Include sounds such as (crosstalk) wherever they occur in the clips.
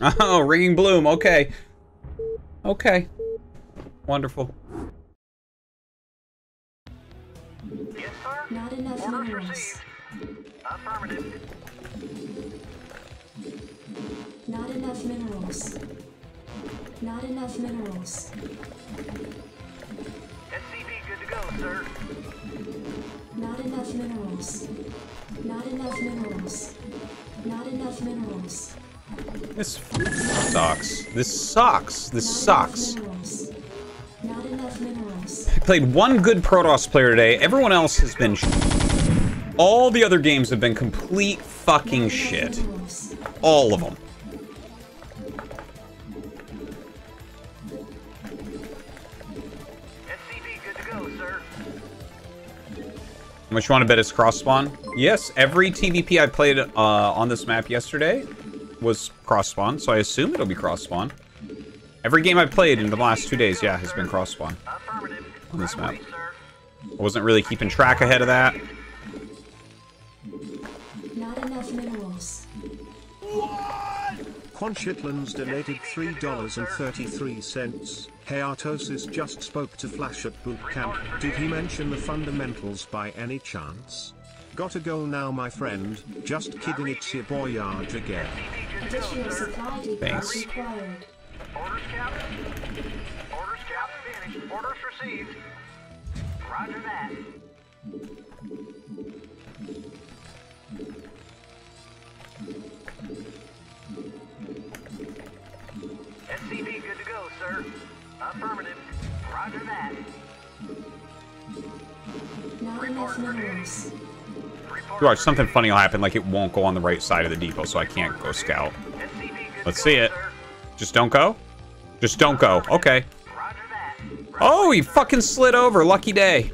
(laughs) Oh, ringing bloom. Okay. Okay. Wonderful. Yes, sir. Not enough Orders minerals. received. Affirmative. Not enough minerals. Not enough minerals. SCV good to go, sir. Not enough minerals. Not enough minerals. Not enough minerals. This sucks. This sucks. This sucks. Not enough minerals. I played one good Protoss player today. Everyone else has been sh- All the other games have been complete fucking shit. All of them. SCV good to. How much you want to bet it's cross spawn? Yes, every TVP I played uh, on this map yesterday was cross spawn, so I assume it'll be cross spawn. Every game I've played in the last two days, yeah, has been cross spawn. On this map. I wasn't really keeping track ahead of that. Not enough minerals. Quanchitlans donated $3.33. Hey Artosis just spoke to Flash at boot camp. Did he mention the fundamentals by any chance? Gotta go now, my friend. Just kidding, it's your boy Yarge again. Additional supply depots Thanks. required. Orders, Captain. Orders, Captain. Finished. Orders received. Roger that. SCV good to go, sir. Affirmative. Roger that. Not enough minerals. Report Watch, something funny will happen, like it won't go on the right side of the depot, so I can't go scout. Let's see it. Just don't go? Just don't go. Okay. Oh, he fucking slid over. Lucky day.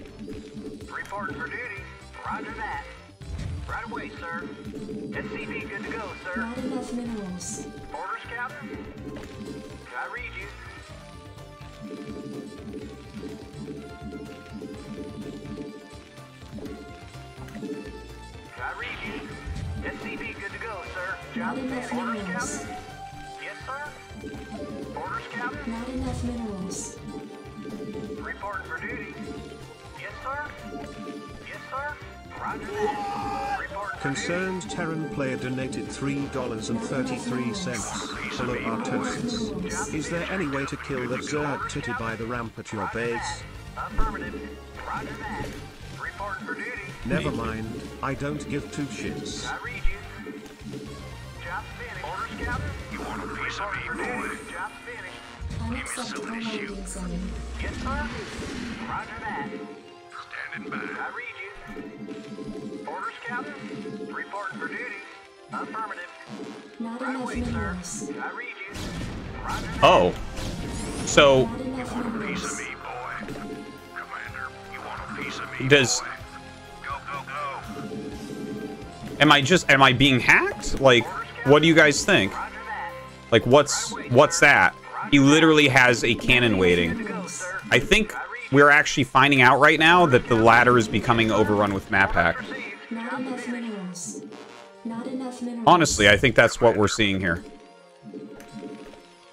Captain. Minerals. Reporting for duty. Yes, sir. Yes, sir. Roger that. Reporting. Concerned Terran player donated $3.33. Hello Artosis. Is there any way to kill that Zerg titty by the ramp at your base? Affirmative. Roger that. Reporting for duty. Never mind, I don't give two shits. I read you. Job finished. Orders, Captain. You want a piece of me, boy? I read you. I read you. Oh. So, Not enough minerals. Me, boy. Commander, you want a piece of me, Does- boy? Go, go, go. am I just, am I being hacked? Like, what do you guys think? Like, what's, what's that? He literally has a cannon waiting. I think we're actually finding out right now that the ladder is becoming overrun with map hack. Received. Not enough minerals. Not enough minerals. Honestly, I think that's what we're seeing here.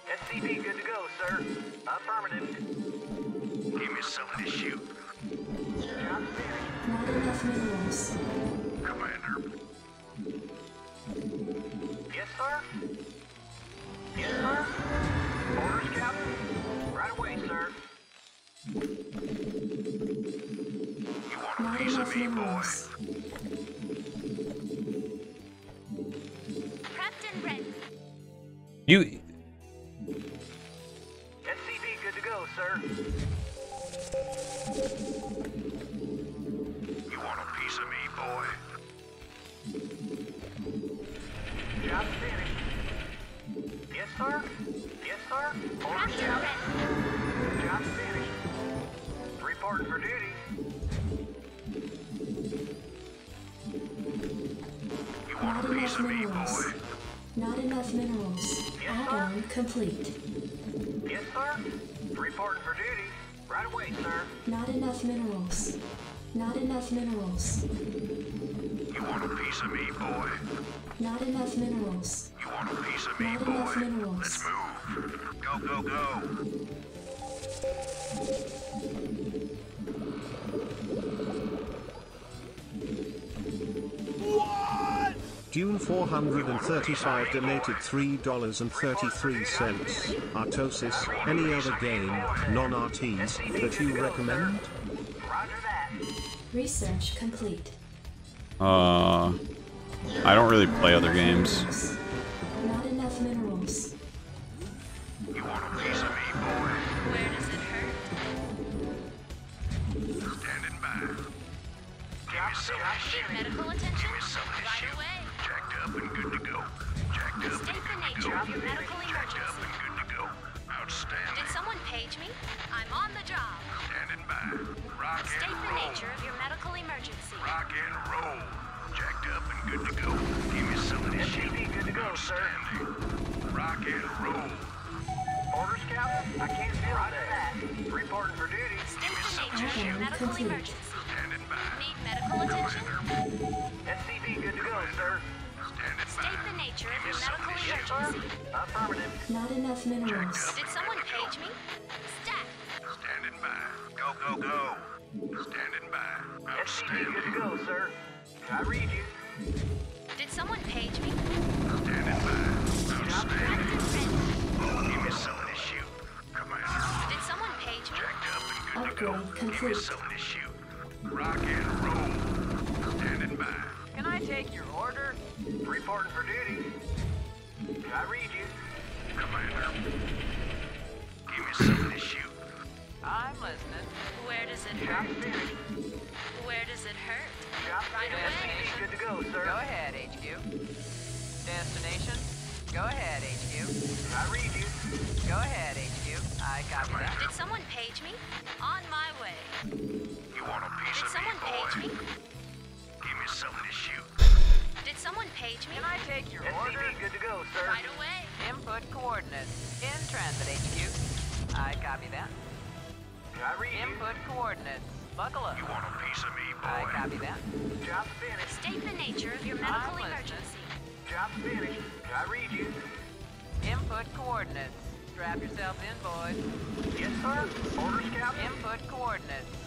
SCV good to go, sir. Affirmative. Give me something to shoot. Not enough minerals. Commander, Yes, sir. Yes, sir. Ready. You, SCV good to go, sir. Enough minerals. Add-on complete. Yes, sir. Reporting for duty. Right away, sir. Not enough minerals. Not enough minerals. You want a piece of me, boy? Not enough minerals. You want a piece of me, Not enough boy? minerals. Let's move. Go, go, go. Dune 435 donated $3.33. Artosis, any other game, non-RTS, that you recommend? Roger that. Research complete. Uh, I don't really play other games. Not enough minerals. You want a piece of me, boy? Where does it hurt? Standing by. Give me some of this shit. Medical attention? Not enough minerals. Did someone page me? Stat. Standing by. Go, go, go. Standing by. SCV good to go, sir. I read you. Did someone page me? Standing by. Outstanding. Active ready. Give me some of this shoot. Commander. Did someone page me? Jacked up and good to go. Upgrade Give me complete. some of this shoot. Rock and roll. Standing by. Can I take your order? Reporting for duty. I read you. Commander. Give me some of this shoot. I'm listening. Where does it hurt? Where does it hurt? Job Right. SCV good to go, sir. Go ahead, HQ. Destination? Go ahead, HQ. I read you. Go ahead, HQ. I copy that. Did someone page me? On my way. You want a piece Did of someone me, page me? Someone page me? Can I take your order? Good to go, sir. Right away. Input coordinates. In transit, HQ. I copy that. I read you. Input coordinates. Buckle up. You want a piece of me, boy? I copy that. Job finished. State the nature of your medical I'm listening. emergency. Job finished. I read you. Input coordinates. Strap yourselves in, boys. Yes, sir. Order Captain. Input coordinates.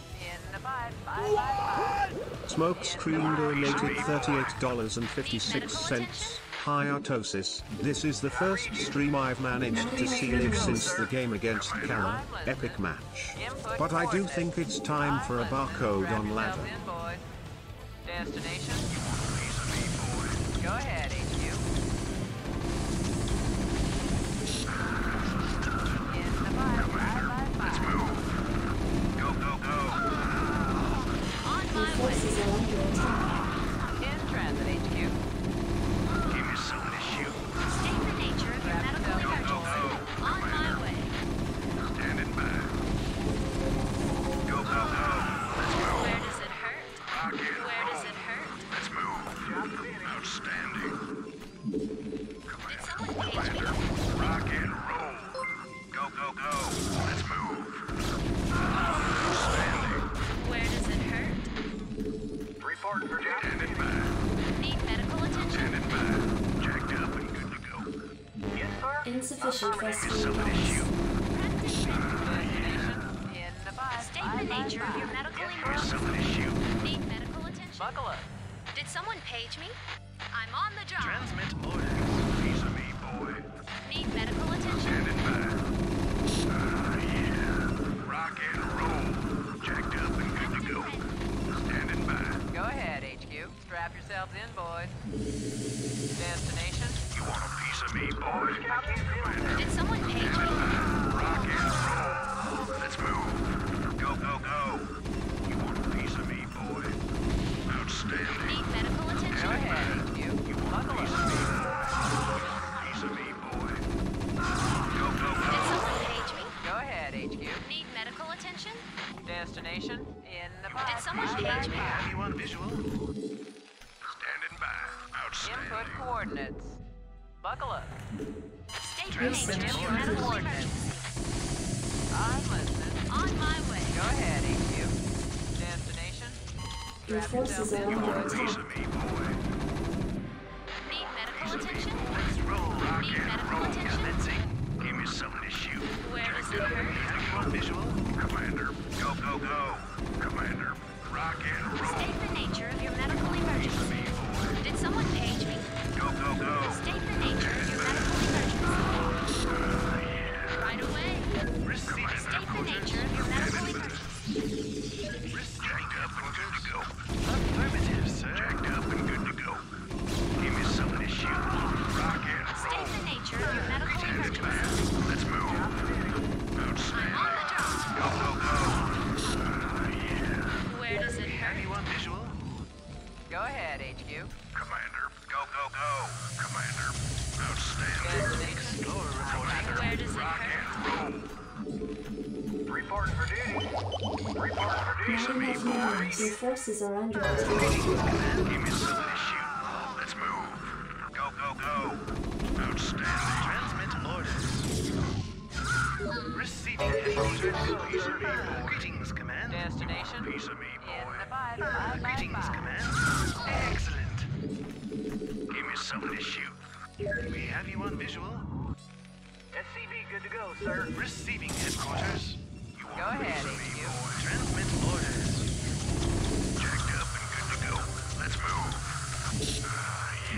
Five. Smokescreen donated $38.56. Hi Artosis, this is the first stream I've managed to see live since the game against Kara, epic match. But I do think it's time for a barcode on ladder. Destination? Did someone page me? Rock and roll. Let's move. Go, go, go. You want a piece of me, boy? Outstanding. Need medical Go attention? ahead, HQ. You want a piece of me? Piece of me, boy. Go, go, Did someone page me? Go ahead, HQ. Need medical attention? Destination? In the five, Did someone page me? five. Have you on visual? Standing by. Outstanding. Input coordinates. Buckle up. Stay remaining. I'm listening. On my way. Go ahead, HQ. Destination. Your forces are under attack. Need medical attention? Let's roll. Need medical attention? Give me something to shoot. Where does hurt? boxes are under attack. Greetings, Command. Destination? Piece of me, boy. Five, five, Greetings. Command. Excellent. Give me something to shoot. We have you on visual. SCV good to go, sir. Receiving headquarters. You go ahead, me, boy. Transmit orders.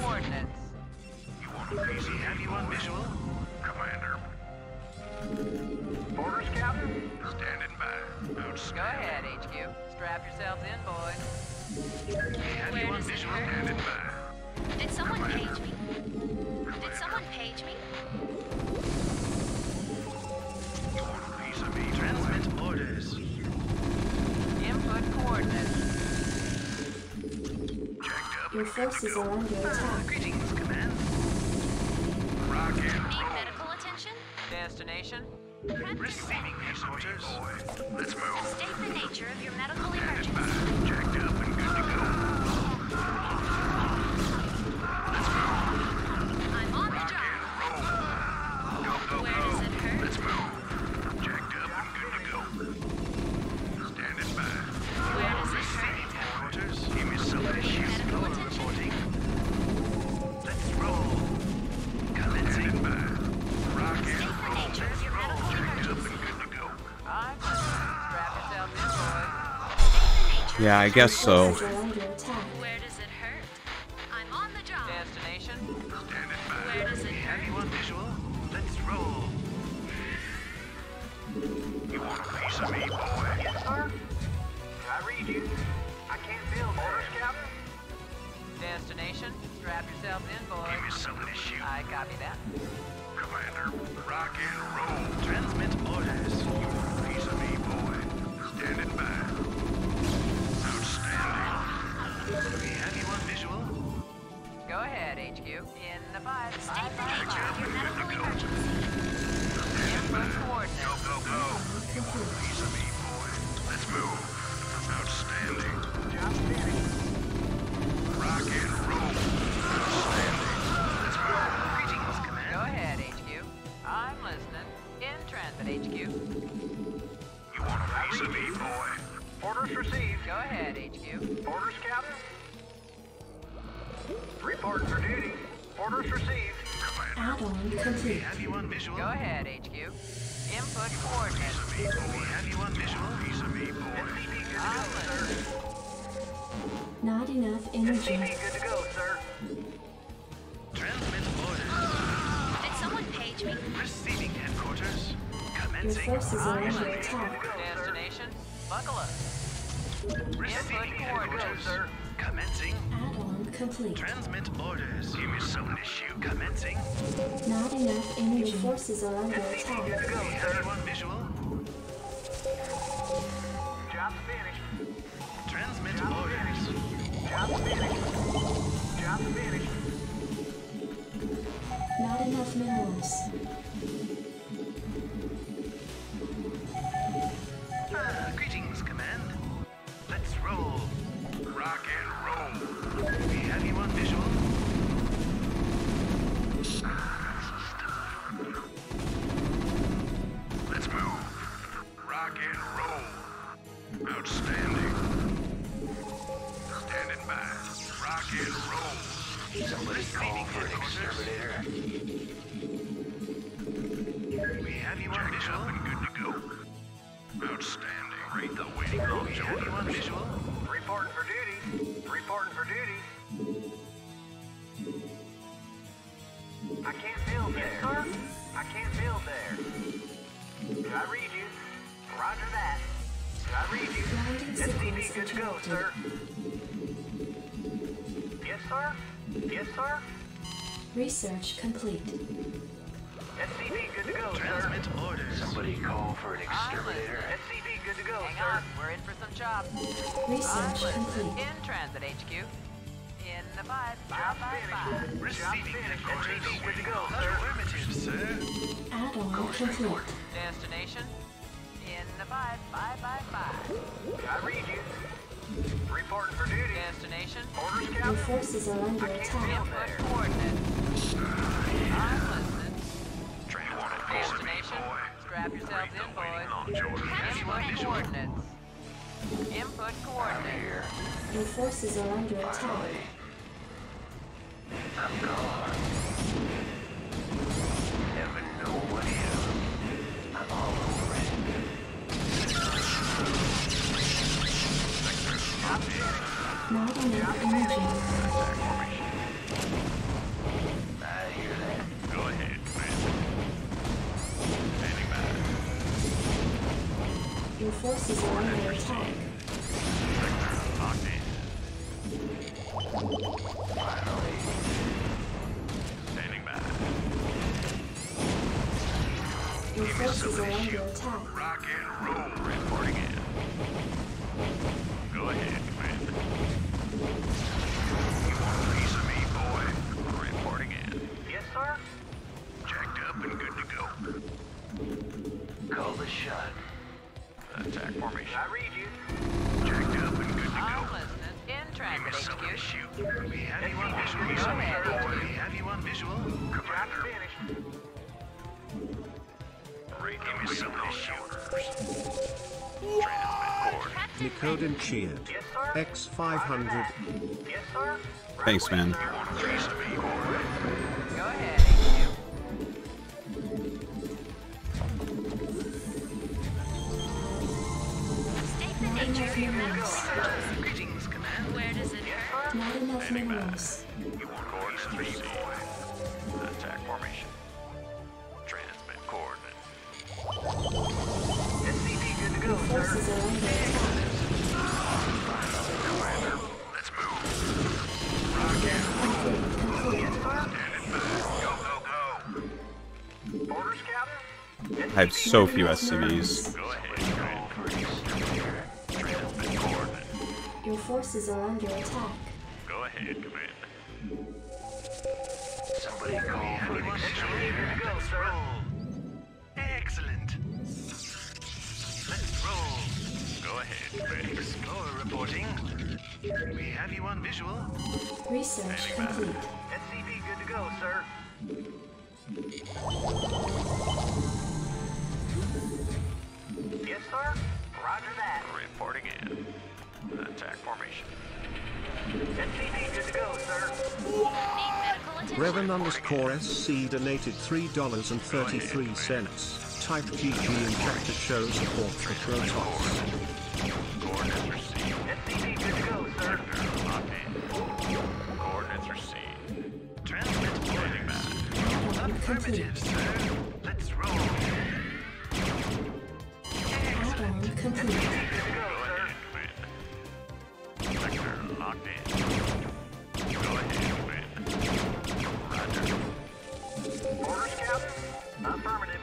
coordinates. You want a PC heavy one visual? Commander. Standing by. Go ahead, HQ. Strap yourselves in, boys. Heavy visual? Standing by. Did someone Commander. page me? Did someone page me? Transmit orders. Input coordinates. Your forces are under attack. Greetings, Command. Rocket. Need medical attention? Destination? Receiving these orders. Let's move. State the nature of your medical emergency. Jacked up Yeah, I guess so. forces are under attack. Visual. Job finished. Transmit Job orders. Finished. Job finished. Job finished. Not enough minerals. Research complete. SCV good to go, sir. Transmit orders. Somebody call for an exterminator. listening. SCV good to go, Hang sir. on, we're in for some chops. Research listening. complete. In transit, HQ. In the five, Job five, five, five. finished. Job Receiving finished. orders. Good to go, sir. Affirmative, sir. Add-on complete. Destination. In the five, five, five, five. Did I read you? Reporting for duty. Destination. Orders, Your forces are under attack. Input coordinates. Strap yourselves in, boys. Input coordinates. Input coordinates. Your forces are under attack. I'm gone. Never know what hit. I'm all over it. Not enough energy. Forces are under attack. Locked in. Finally. Standing by. Your forces are under attack. Rock and roll. 500. Thanks, man. I have so few enough SCVs. minerals. Go ahead, Commander. Transmit coordinates. Your forces are under attack. Go ahead, Commander. Somebody call for an Anyone exterminator. Let's roll. Excellent. Let's roll. Go ahead, Commander. Explorer reporting. We have you on visual. Research complete. SCV good to go, sir. Yes, sir. Roger that. Reporting in. Attack formation. SCV good to go, sir. Need. Revan underscore SC donated $3.33. Type GG in chat to show support for Protoss. Coordinates received. SCV good to go, sir. Locked in. Coordinates received. Transmit Standing orders. Affirmative, Roger. Orders, Captain? Affirmative.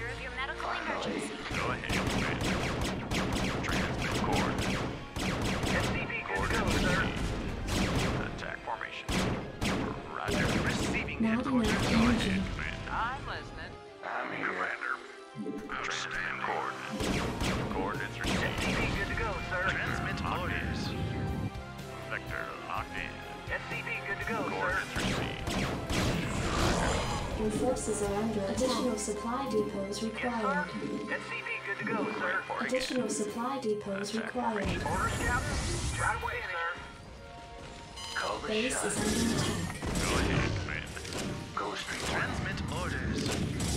Nature of your supply depots required. Good to go, sir. Additional supply depots required. Captain. Right away, sir. Call the Base shot. is under attack. Go ahead. Transmit orders.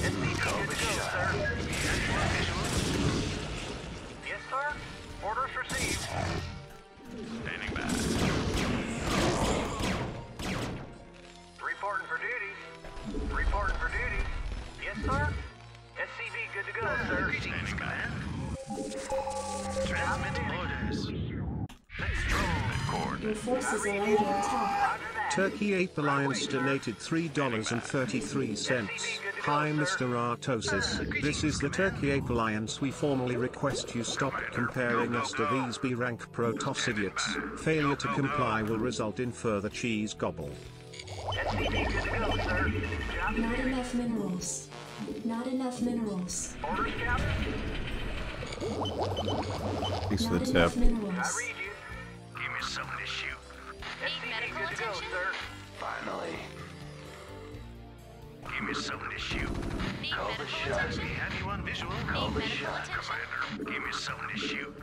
Good to go, sir. Turkey Ape Alliance donated $3.33. Hi Mr. Artosis, this is the Turkey Ape Alliance. We formally request you stop comparing us to these B rank Protoss idiots. Failure to comply will result in further cheese gobble. SCV good to go, sir. Job Not enough minerals. Not enough minerals. orders, Captain. Thanks for Not the enough tip. Need medical good to go, attention? sir. Finally. Give me something to shoot. Need Call the medical shot. attention? We have you on visual. Call Need the medical shot. attention? Commander, give me something to shoot.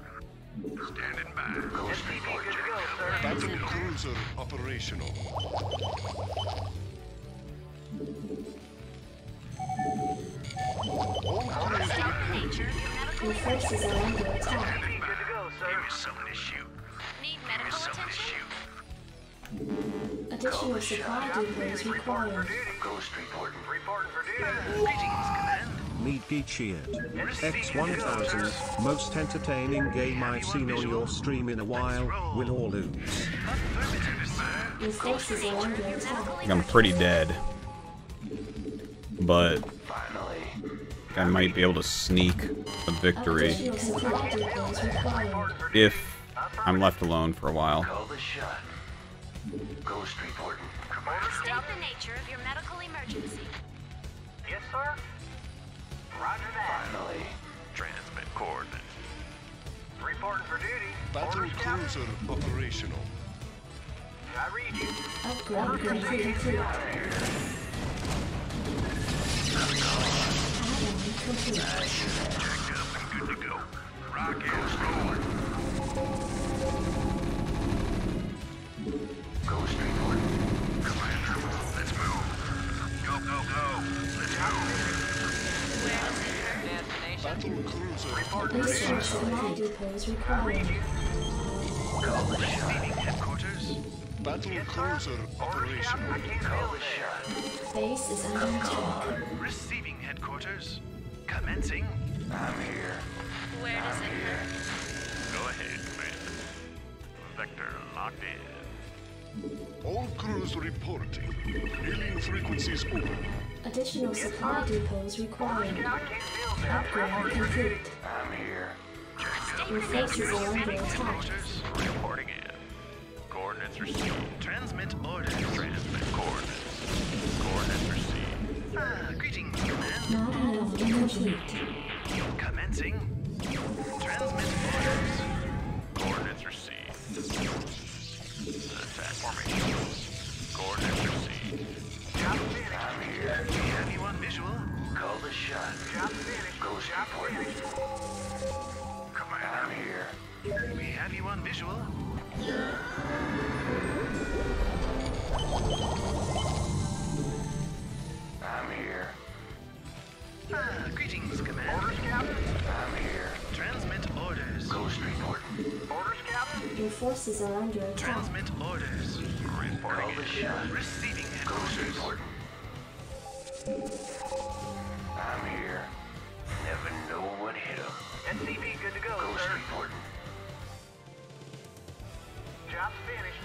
Standing by. Ghost SCV report. good to go, sir. Battle it? cruiser operational. All cruiser State the nature of your forces are under attack. SCV good to go, Give me something to shoot. Need medical attention? Shoot. Additional supply depots Reporting for required. duty. Ghost reporting. Reporting for duty. Greetings, Command. Need be cheered. X1000, most entertaining game I've seen on your stream in a while, win or lose. Affirmative, sir. Your forces are under Medical attack. I'm pretty dead. But I might be able to sneak a victory Additional supply depots required. if I'm left alone for a while. Call. Ghost reporting. State the nature of your medical emergency. Yes, sir. Roger that. Finally. Transmit coordinates. Reporting for duty. battle Orders, Captain. cruiser operational. I read you. Upgrade complete. Add-on complete. Checked up and good to go. Rock and roll. Ghost reporting. Commander, let's move. Go, go, go. Let's move. Where is it? Destination. Battle cruiser Additional operational. depots required. Call the shot. Receiving headquarters. Battle cruiser Orders, Captain. operational. I can't Call build the there. shot. Base is under attack. Receiving headquarters. Commencing. I'm here. Where does it hurt? Go ahead, Commander. Vector locked in. All crews reporting. Alien frequencies open. Additional supply depots required. Upgrade complete. I'm here. Your up. forces are under attack. Reporting in. Coordinates received. Transmit orders. Transmit coordinates. Coordinates received. Ah, greetings, Command. Not enough incomplete. Commencing. Transmit orders. Coordinates received. Attack formation. Coordinates received. Job finished. I'm here. We have you on visual. Call the shot. Job finished. Ghost Job reporting. finished. Commander, I'm here. we have you on visual. I'm here. Ah, greetings, Command. Orders, Captain. I'm here. Transmit orders. Ghost reporting. Orders, Captain. Your forces are under attack. Transmit orders. Reporting Call the in. shot. Receiving Ghost reporting. I'm here. Never know what hit him. SCV good to go, Ghost sir. reporting. Job's finished.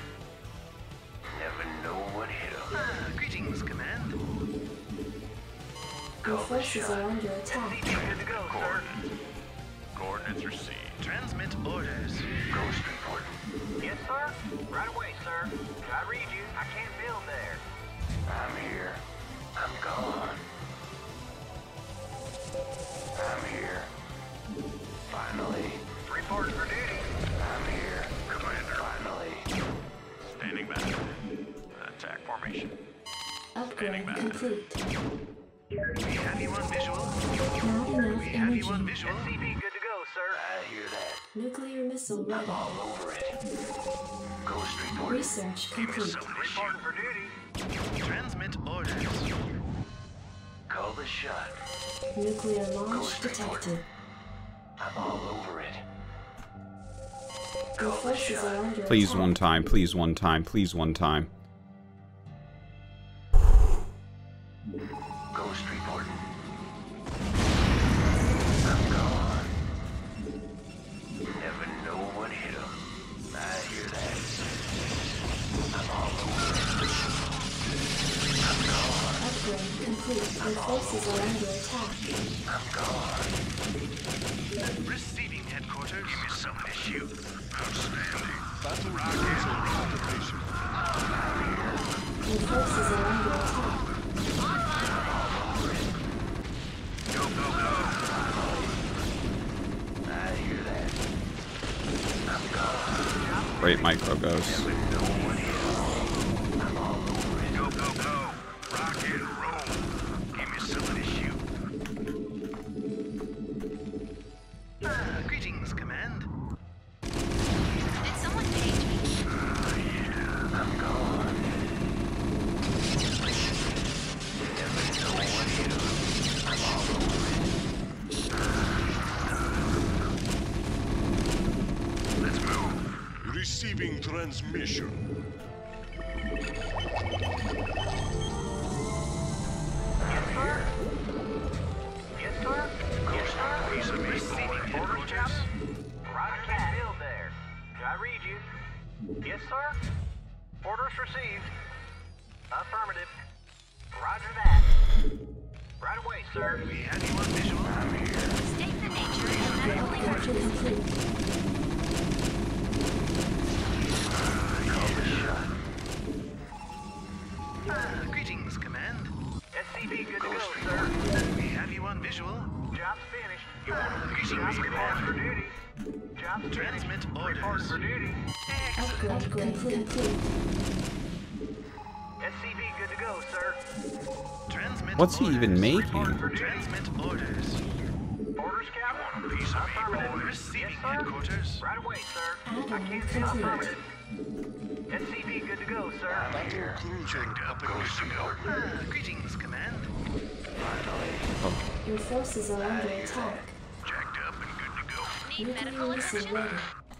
Never know what hit him. Uh, greetings, Command. Forces are under enough We have you on energy. visual. SCV good to go, sir. I hear that. Nuclear missile ready. All over it. Ghost reporting. Research complete. Reporting for duty. Transmit orders. Call the shot. Nuclear launch detected. I'm all over it. Your forces are under Please one time, please one time, please one time. Your forces are under attack. I'm gone. Receiving headquarters. Give me some issue. Outstanding. Battle cruiser activation. Your forces are under attack. I hear that. I'm gone. Great micro ghost. I read you? Yes, sir. Orders received. Affirmative. Roger that. Right away, sir. We have you on visual. State the nature of your medical emergency. complete. Ah, greetings, Command. SCV good to go, sir. We have you on visual. Job's finished. Greetings, Job's report Command. for duty. Job's finished. Transmit Report orders. for duty. Upgrade complete. SCV good to go, sir. Transmit What's he even making? Transmit orders. Orders, Captain. Piece of Affirmative. paper. Receiving Yes, headquarters. Right away, sir. I can't complete. affirmative. SCV good to go, sir. Battle cruiser Up and good to go. Ah, greetings, Command. Your forces are under attack. Jacked up and good to go. Need medical Nuclear missile attention? ready.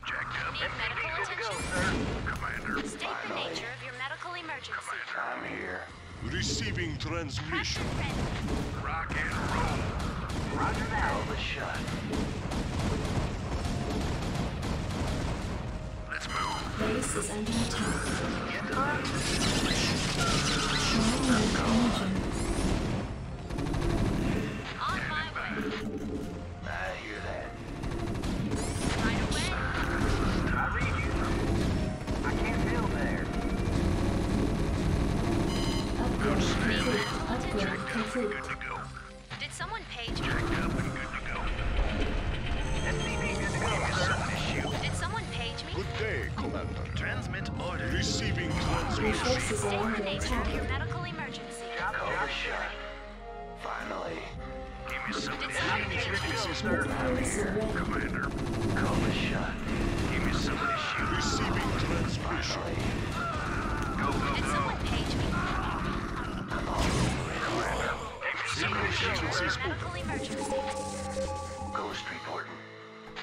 Jacked up. Need medical Good to go, attention? sir. Commander. State the nature of your medical emergency. I'm here. Receiving transmission. Rock and roll. Roger that. Call the shot. Let's move. Base is under attack. Yes, sir. Good to go. Did someone page me? Jacked up and good to go. SCV good to go, sir. Did someone page me? Good day, Commander. Transmit orders. Receiving transmission. forces are State under the nature of attack. your medical emergency. Job, Call job the shot. Finally. Give me some Did issue. someone page me? Good to go, sir. Nuclear missile ready. Commander. Call the shot. Give me some issue. Receiving transmission. Finally. Go, go, Did someone page me? SCV good to go, Your sir. medical emergency. Ghost reporting.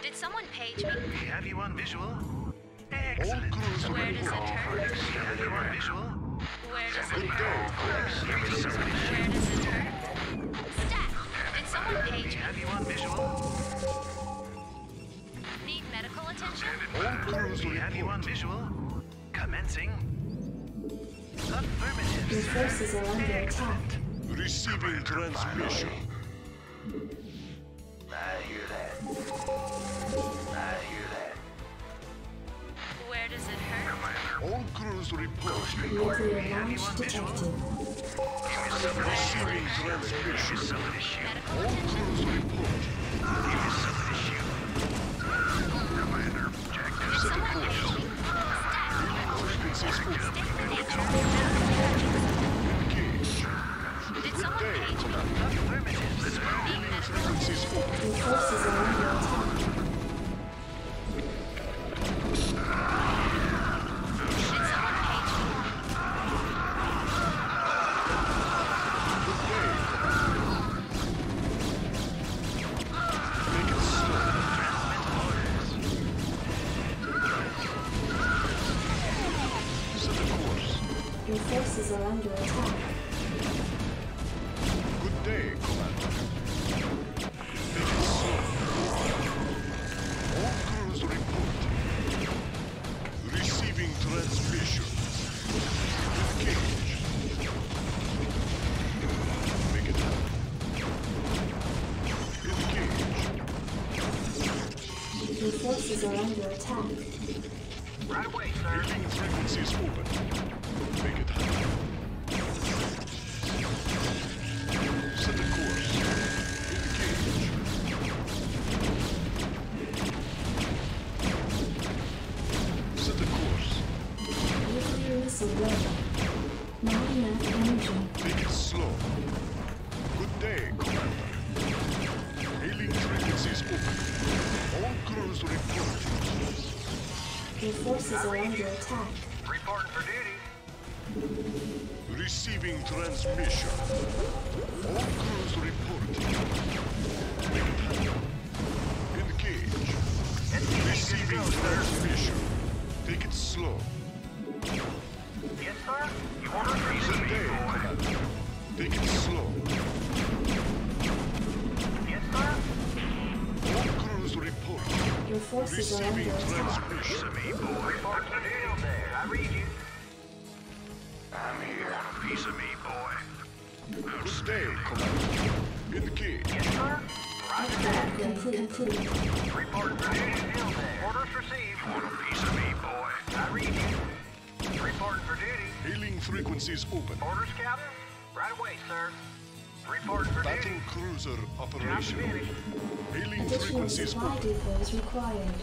Did someone page me? We have you on visual. All Excellent. crews Where does it turn? We have you on visual. Where does Good day. Where does it hurt? Stat, did someone page me? Have you on visual? Need medical attention? All crews We have you on visual. Commencing. Your forces are under attack. Receiving transmission. I hear that. I hear that. Where does it hurt? All crews report. Nuclear launch detected. Receiving transmission. Some of this shit. All crews report. Here's some of this shit. Commander, check this. Set a course. Frequencies Forces are under attack. Your forces are frequencies supply open. depots required.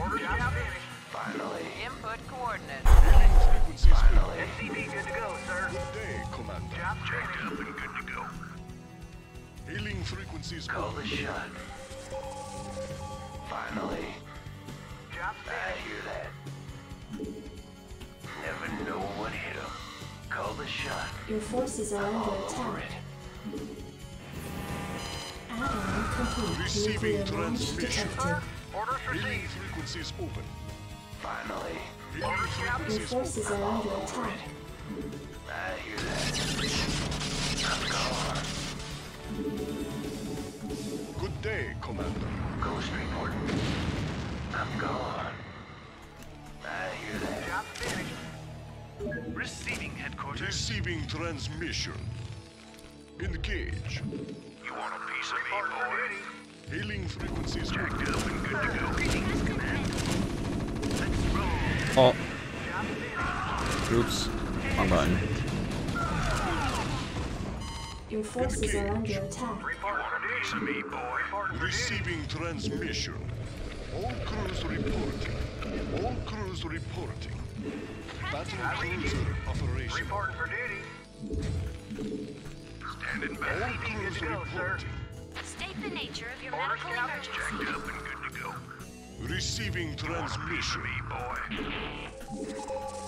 Orders, Captain. Finally. Input coordinates. Hailing frequencies open. SCV good to go, sir. Good day, Commander. Job Checked up and good to go. Hailing frequencies Call the shot. Finally. Job I hear that. Never know what hit 'em. Call the shot. Your forces are I'm under all over attack. It. Complete. Receiving transmission. detected. Orders received. frequencies open. Finally. Hailing Your forces are under attack. I hear that. I'm gone. Good day, Commander. Ghost reporting. I'm gone. I hear that. Job finished. Receiving headquarters. Receiving transmission. Engage. You want a piece of me, boy? duty. Hailing frequencies open. Up and good to go. Greetings, Command. Let's roll. Oh, Job finished. oops. Wrong button. Your forces are under attack. Reporting for Piece of me, boy. Reporting for duty. Receiving transmission. All crews reporting. All crews reporting. Battle cruiser operational. Reporting for duty. Standing All by. crews to go, sir. reporting. State the nature of your Orders, medical Captain. emergency. Checked up and good to go. Receiving Want a piece transmission. of me, boy?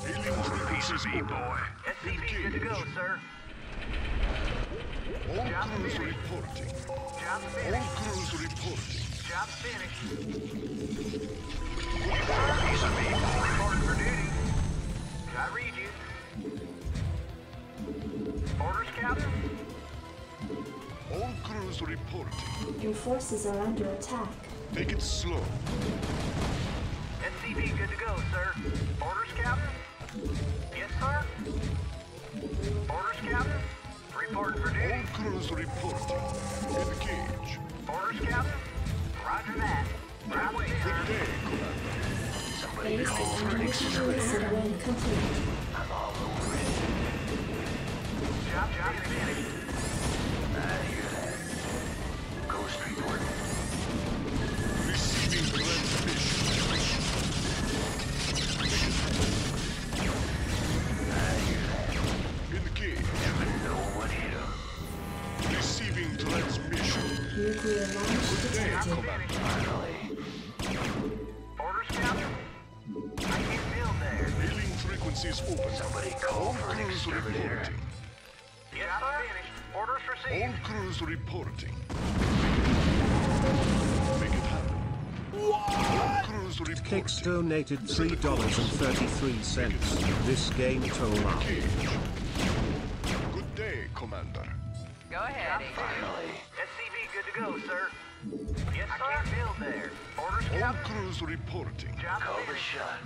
Hailing Piece frequencies of me, open. boy. SCV good to go, sir. All crews reporting. Job All finished. crews reporting. Job finished. Piece of me, boy. Crews reporting. Your forces are under attack. Take it slow. SCV good to go, sir. Orders, Captain? Yes, sir? Orders, Captain? Reporting for All crews reporting. Engage. Orders, Captain? Roger that. Right away, Good day, Commander. Somebody Base call for and an mission exterminator. Kicks donated $3.33. This game told up. Good day, Commander. Go ahead, Agent. Finally. SCV good to go, sir. Yes, sir. I can't build there. Orders, All Captain? crews reporting. Job Call the shot.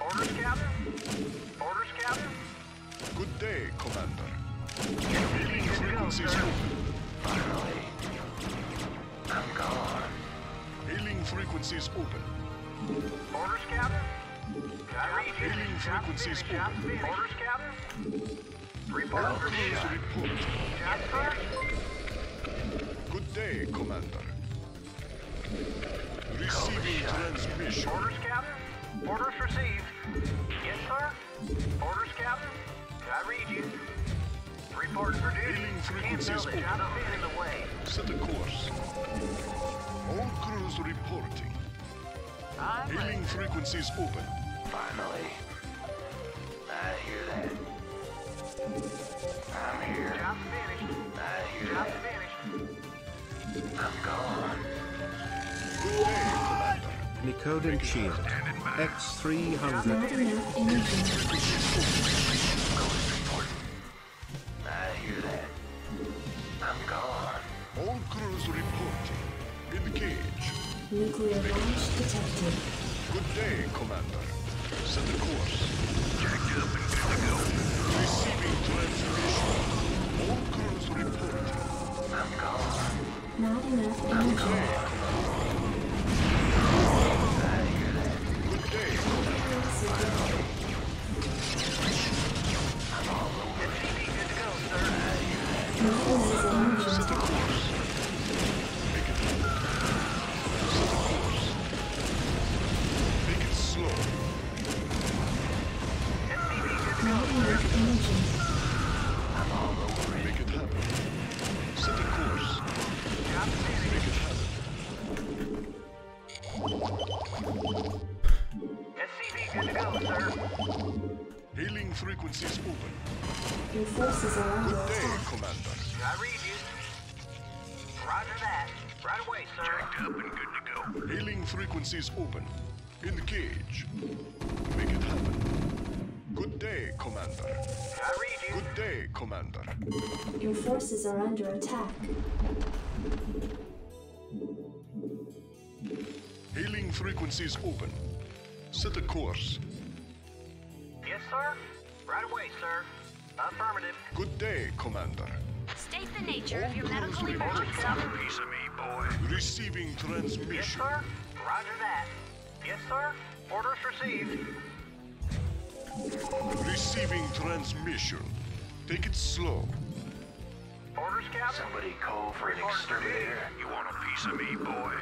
Orders, Captain? Orders, Captain? Good day, Commander. SCV Hailing go, frequencies open. Finally. I'm gone. Hailing frequencies open. Orders, Captain? I read you. Job frequencies open. Orders, Captain? Report for duty. reporting. Good day, Commander. Receiving transmission. Orders, Captain? Orders received. Yes, sir? Orders, Captain? I read you. Report for duty. Hailing frequencies open. Job in the way. Set a course. All crews reporting. I'm. Hailing frequencies open. Finally. I hear that. I'm here. Job finished. I hear Job that. finished. I'm gone. Good day, Commander. Shield. X300. Nuclear launch detected. Good day, Commander. Set the course. Jacked up and good to go. Receiving transmission. All crews reporting. I'm gone. Not enough energy. Good day, Commander. SCV good to go, sir. Your forces are Set a course. Good day, Commander. Your forces are under attack. Hailing frequencies open. Set a course. Yes, sir. Right away, sir. Affirmative. Good day, Commander. State the nature of your medical crews emergency. reporting. Piece of me, boy. Receiving Yes, transmission. sir. Roger that. Yes, sir. Orders received. Receiving transmission. Take it slow. Orders, Captain. Somebody call for an Report for exterminator. You want a piece of me, boy?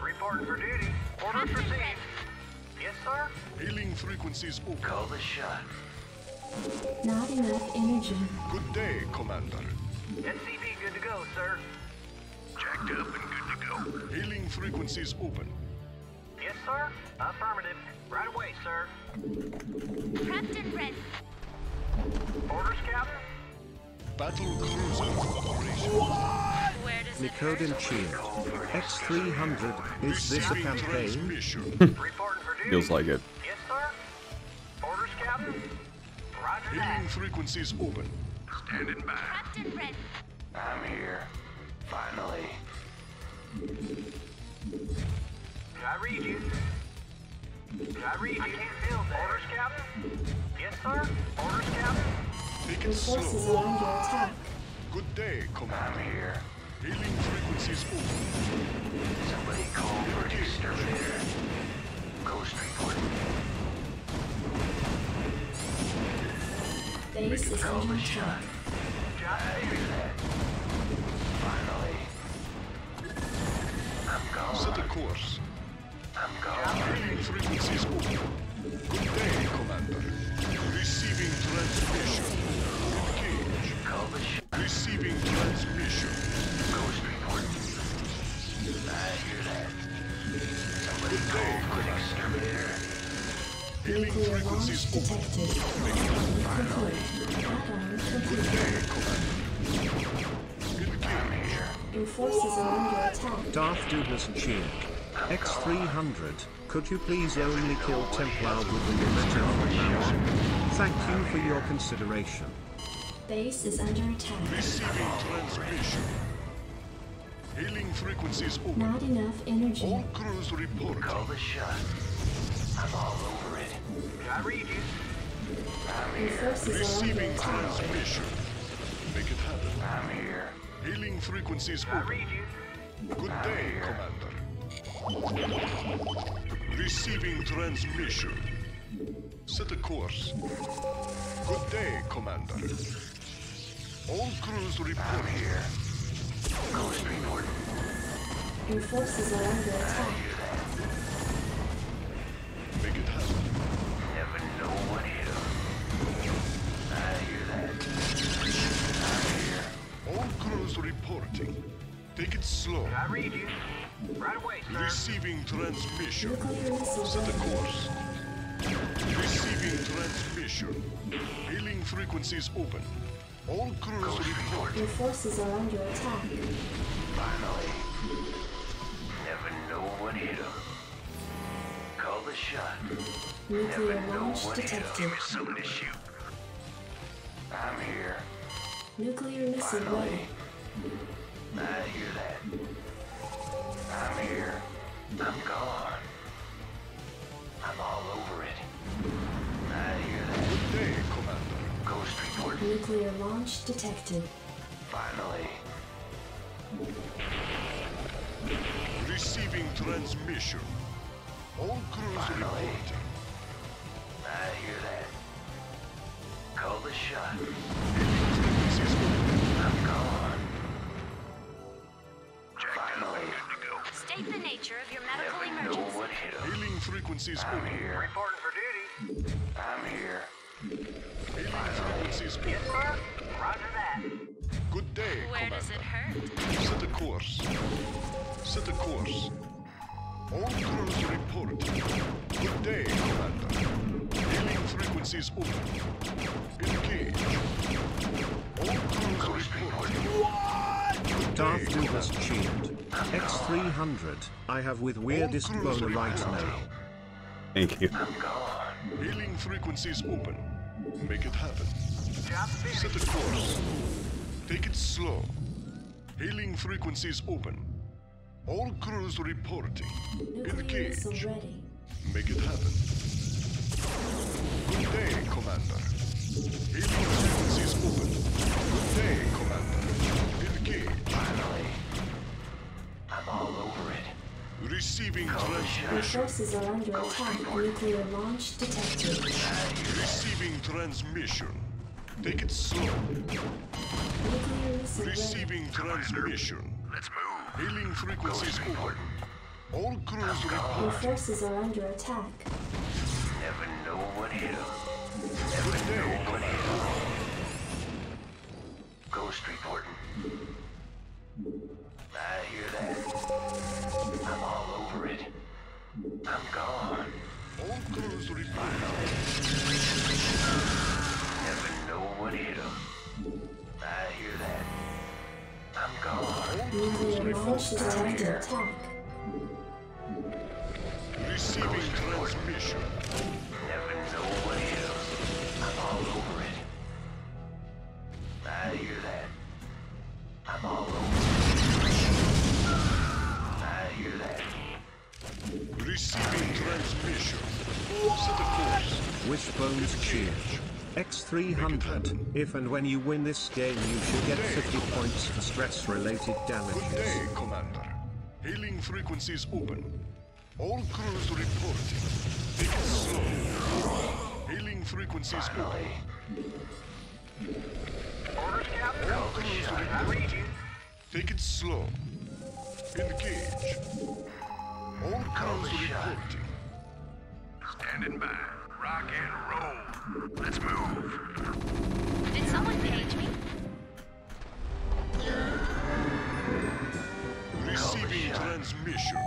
Reporting for duty. Orders received. Yes, sir. Hailing frequencies open. Call the shot. Not enough energy. Good day, Commander. SCV good to go, sir. Jacked up and good to go. Hailing frequencies open. Yes, sir. Affirmative. Right away, sir. Prepped and ready. Orders, Captain. Battle cruiser operation. Where does it hurt? X300. Is this a campaign? transmission. (laughs) Reporting for duty. Feels like it. Yes, sir. Orders, Captain. Roger Hailing that. frequencies open. Standing by. Prepped and ready. I'm here. Finally. Did I read you? Did I read you? I can't build there. Orders, Captain? Yes, sir? Orders, Captain? Take it slow. are under attack. Good day, I'm Commander. here. Hailing frequencies open. Somebody call for an exterminator. Ghost report. Base is Call under shot. attack. I hear that. Finally. I'm Set a course. I'm frequencies. Good day, Commander. Receiving transmission. Engage. Call. Receiving transmission. Ghost report. I hear that. Somebody Good call for an exterminator. Launch frequencies open. Complete. Add-on Good day, Commander. Engage. Your forces are under attack. Darth Douglas Chink. X300, could you please only kill Templar with the metal mouse? Thank you for your consideration. Base is under attack. Receiving transmission. Hailing frequencies open. Not enough energy. All crews report. Call the shot. I'm all over it. Did I read you? I'm here. forces are under Receiving transmission. Make it happen. I'm here. Hailing frequencies Did I read you? Good day, Commander. Receiving transmission. Set a course. Good day, Commander. All crews report. I'm here. Ghost report. Your forces are under attack. Make it happen. Never know what hit 'em. I hear that. I'm here. All crews reporting. Take it slow. Did I read you? Right away, sir. Receiving transmission. Nuclear Set a ready. course. Receiving transmission. Hailing frequencies open. All crews Ghost report. Your forces are under attack. Finally. Never know what hit 'em. Call the shot. Nuclear Never know launch what hit 'em. detected. Give me something to shoot. I'm here. Nuclear missile ready. Finally. I hear that. I'm here. I'm gone. I'm all over it. I hear that. Good day, Commander. Ghost report. Nuclear launch detected. Finally. Receiving transmission. All crews Finally. reporting. I hear that. Call the shot. I'm gone. Frequencies I'm open. here. Reporting for duty. I'm here. Hailing frequencies open. Yes, sir? Roger that. Good day, Where does it hurt? Set a course. Set a course. All crews reporting. Good day, Commander. Hailing frequencies open. Engage. All crews reporting. Good Darth day, Douglas Commander. Shield. X300, I have with weirdest All crews boner right reporting. now. Thank you. I'm gone. Frequencies open. Make it happen. Set finished. a course. Take it slow. Hailing frequencies open. All crews reporting. Nuclear Engage. Make it happen. Good day, Commander. Hailing frequencies open. Good day, Commander. Engage. Finally. I'm all over it. Receiving transmission. Your shot. forces are under attack. Nuclear launch detected. Receiving transmission. Take it slow. Nuclear missile ready. Receiving transmission. Let's move. Hailing frequencies open. All crews Your report. forces are under attack. Never know what hit 'em. Good Nuclear launch detected. X300. If and when you win this game, you should get 50 points for stress-related damages. Good damages. day, Commander. Hailing frequencies open. All crews reporting. Take it slow. Hailing frequencies open. Orders, Captain. All crews reporting. Take it slow. Engage. All crews reporting. Standing by. Rock and roll. Let's move. Did someone page me? Receiving transmission.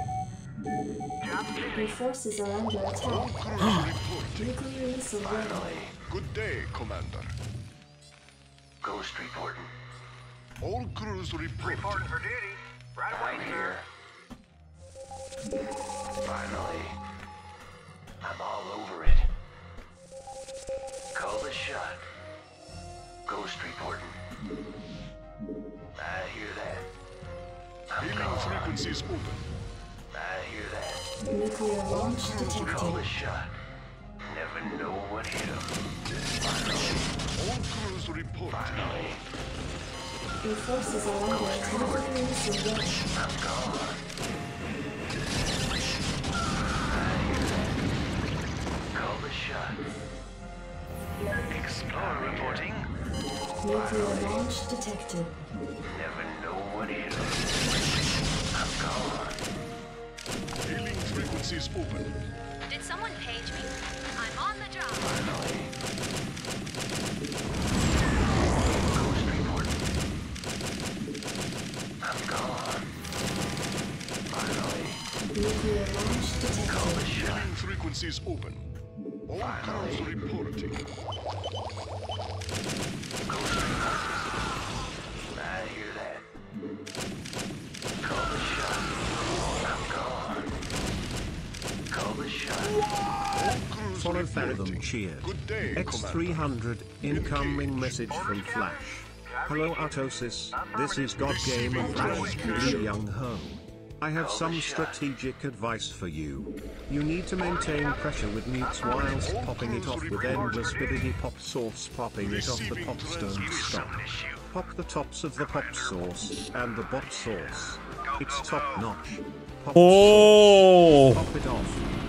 Your forces are under attack. Nuclear missile ready. Good day, Commander. Ghost reporting. All crews reporting. Reporting for duty. Right away, I'm here. Finally. I'm all over it. Call the shot. Ghost reporting. I hear that. I'm Hailing gone. frequencies open. I hear that. Nuclear launch detected. Call detected. the shot. Never know what hit 'em. Finally. All crews reporting. Finally. Your forces are under attack. Nuclear missile ready. I'm gone. Call the shot. Explorer reporting. Nuclear launch detected. Never know what hit 'em. I'm gone. Hailing frequencies open. Did someone page me? I'm on the job. Finally. Ghost reporting. I'm gone. Finally. Nuclear launch Call the detected. shot. Hailing frequencies open. All crews reporting. I hear that. Call the shot. I'm gone. Call the shot. All crews Follow cheered. Good day, X300 incoming message from Flash. Hello Artosis, this is God Game of Flash Lee Young Ho. I have some strategic advice for you. You need to maintain pressure with nukes whilst popping it off with endless bibbidi pop sauce popping it off the pop stone stop. Pop the tops of the pop sauce and the bot sauce. It's top notch. Pop Oh! sauce. Pop it off.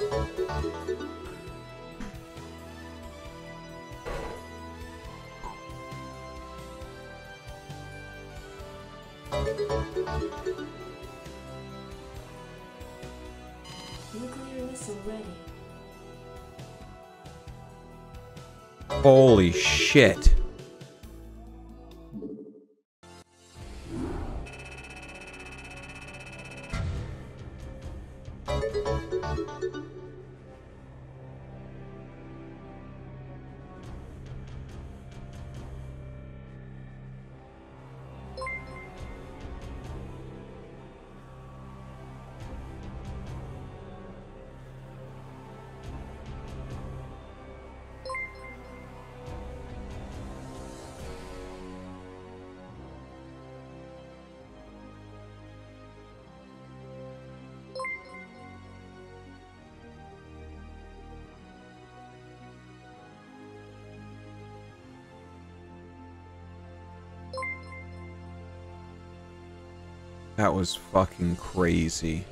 Nuclear missile ready. Holy shit. That was fucking crazy.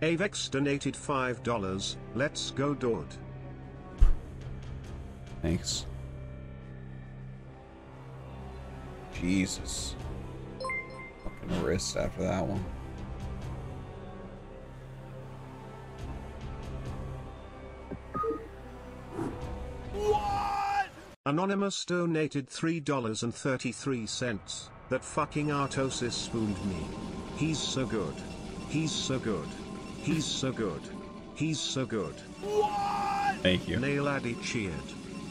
Avex donated $5. Let's go Dord. Thanks. Jesus. Fucking wrists after that one. Anonymous donated $3.33. That fucking Artosis spooned me. He's so good. He's so good. He's so good. He's so good. What? Thank you. Nail Addy cheered.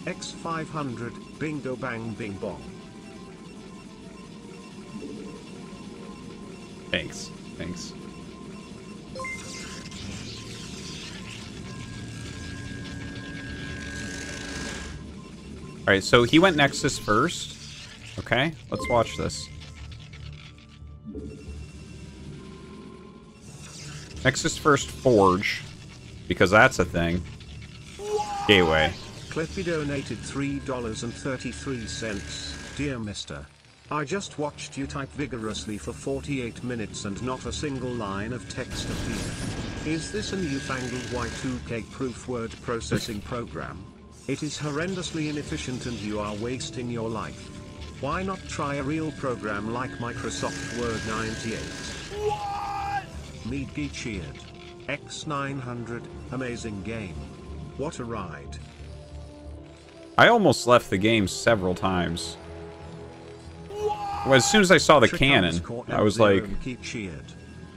X500, bingo bang bing bong. Thanks. Thanks. Alright, so he went Nexus first. Okay, let's watch this. Nexus first Forge, because that's a thing. Gateway. Clippy donated $3.33. Dear Mister. I just watched you type vigorously for 48 minutes and not a single line of text appeared. Is this a newfangled Y2K proof word processing program? It is horrendously inefficient and you are wasting your life. Why not try a real program like Microsoft Word 98? Meadgy cheered. X900, amazing game. What a ride. I almost left the game several times. Well, as soon as I saw the cannon, I was like, Keep cheered.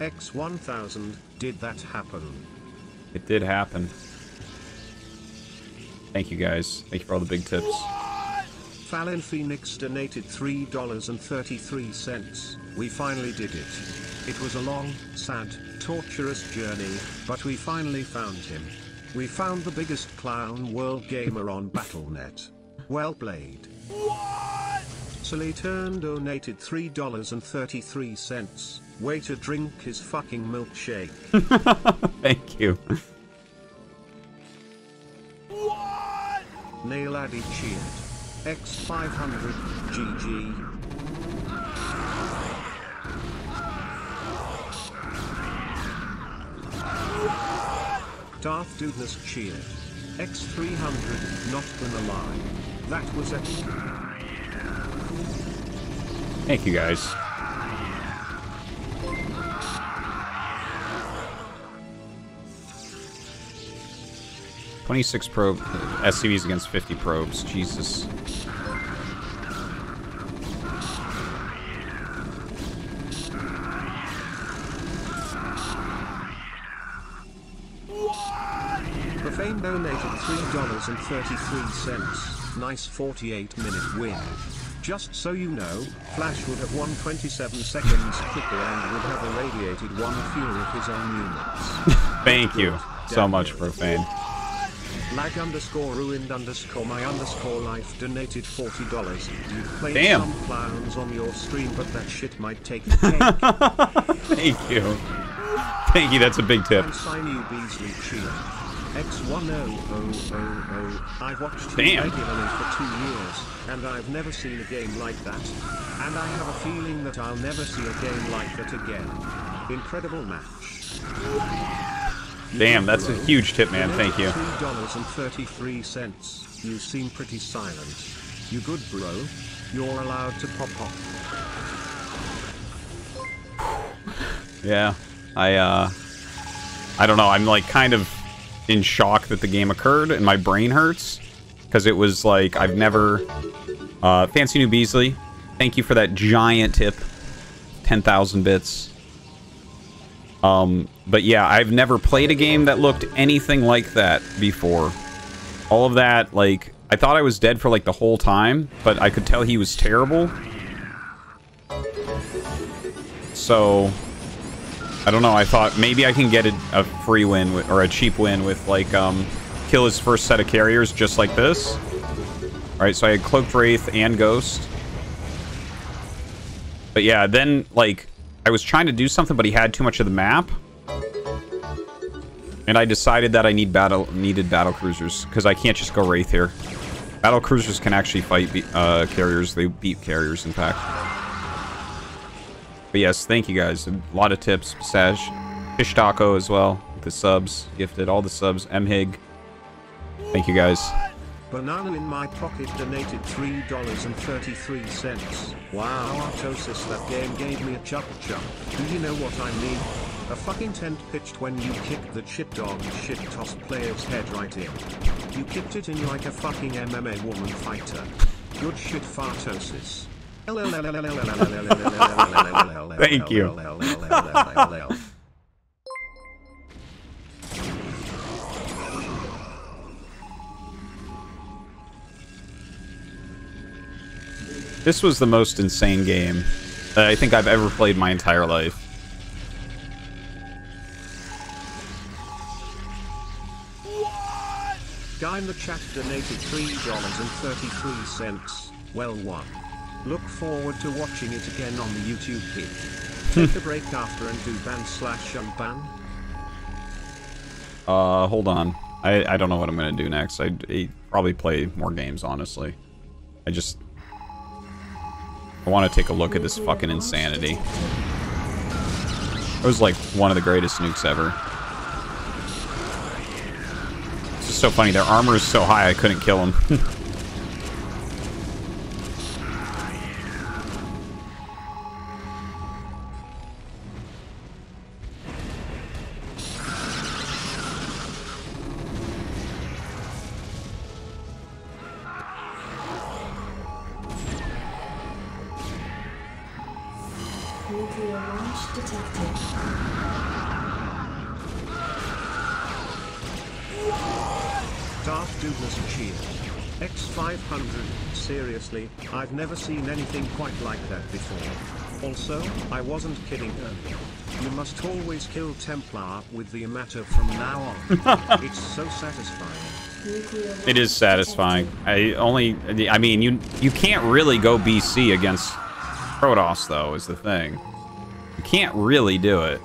X1000, did that happen? it did happen. Thank you guys. Thank you for all the big tips. Fallon Phoenix donated $3.33. We finally did it. It was a long, sad, torturous journey, but we finally found him. We found the biggest clown world gamer on Battle.net. Well played. Silly Turn donated $3.33. Way to drink his fucking milkshake. (laughs) Thank you. Nail Addy cheered. X500, GG. Darth Dudeness cheered. X300, not gonna lie. That was epic. Thank you guys. Twenty-six probe uh, SCVs against fifty probes. Jesus. Profane donated $3.33. Nice 48 minute win. Just so you know, Flash would have won 27 seconds quicker and would have irradiated one fewer of his own units. (laughs) Thank you so much. Profane. Lag underscore ruined underscore my underscore life donated $40. You played Damn. some clowns on your stream, but that shit might take (laughs) the cake. Thank you. Thank you. That's a big tip. And Sinew Beasley cheer. X1000. I've watched Damn. regularly for two years, and I've never seen a game like that. And I have a feeling that I'll never see a game like that again. Incredible match. Damn, that's a huge tip, man. Thank you. $3.33. You seem pretty silent. You good, bro? You're allowed to pop off. Yeah. I, uh... I don't know. I'm, like, kind of in shock that the game occurred, and my brain hurts. Because it was, like, I've never... Uh, Fancy New Beasley, thank you for that giant tip. 10,000 bits. Um, but yeah, I've never played a game that looked anything like that before. All of that, like, I thought I was dead for, like, the whole time, but I could tell he was terrible. So, I don't know. I thought maybe I can get a, a free win with, or a cheap win with like um, kill his first set of carriers just like this. All right, so I had cloaked wraith and ghost. But yeah, then like I was trying to do something, but he had too much of the map, and I decided that I need battle needed battle cruisers because I can't just go wraith here. Battle cruisers can actually fight uh, carriers. They beat carriers, in fact. But yes, thank you guys. A lot of tips. Sash. Fish Taco as well. The subs. Gifted all the subs. Mhig. Thank you guys. Banana in my pocket donated $3.33. Wow, Artosis, that game gave me a chuck chuck. Do you know what I mean? A fucking tent pitched when you kicked the shit dog shit tossed player's head right in. You kicked it in like a fucking MMA woman fighter. Good shit Fartosis. (laughs) Thank you. This was the most insane game that I think I've ever played my entire life. Guy in the chat donated $3.33. Well won. Look forward to watching it again on the YouTube feed. Take a break after and do ban slash unban. Uh, hold on. I, I don't know what I'm gonna do next. I'd, I'd probably play more games, honestly. I just... I want to take a look at this fucking insanity. It was like one of the greatest nukes ever. It's just so funny. Their armor is so high I couldn't kill them. (laughs) I've never seen anything quite like that before. Also, I wasn't kidding earlier. You must always kill Templar with the Yamato from now on. (laughs) it's so satisfying. It is satisfying. I only, I mean, you you can't really go BC against Protoss, though, is the thing. You can't really do it.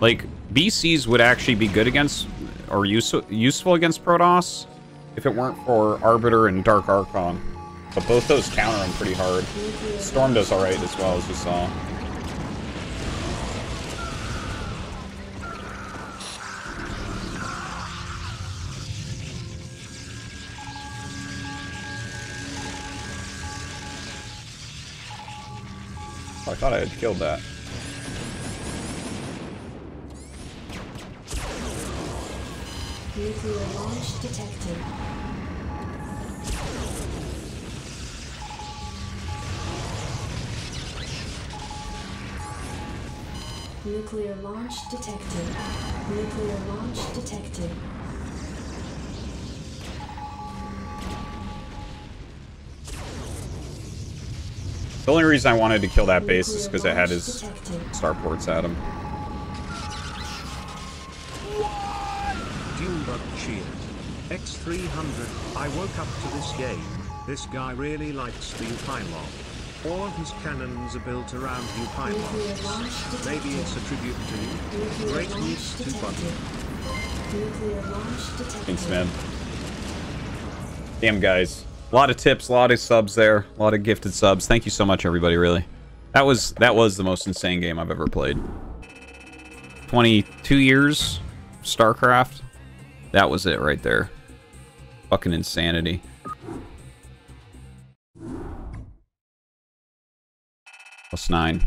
Like, BCs would actually be good against, or use, useful against Protoss, if it weren't for Arbiter and Dark Archon. But both those counter them pretty hard. Storm does alright as well, as you saw. Oh, I thought I had killed that. Nuclear launch detected. Nuclear launch detected. Nuclear launch detected. The only reason I wanted to kill that base is because it had his detected. starports at him. Dunebug cheer. X300, I woke up to this game. This guy really likes the pylon. All of his cannons are built around Nuclear Maybe it's a tribute to Nuclear Great Meets to detected. Thanks, man. Damn, guys. A lot of tips, a lot of subs there, a lot of gifted subs. Thank you so much, everybody. Really, that was that was the most insane game I've ever played. Twenty-two years, StarCraft. That was it right there. Fucking insanity. Plus nine.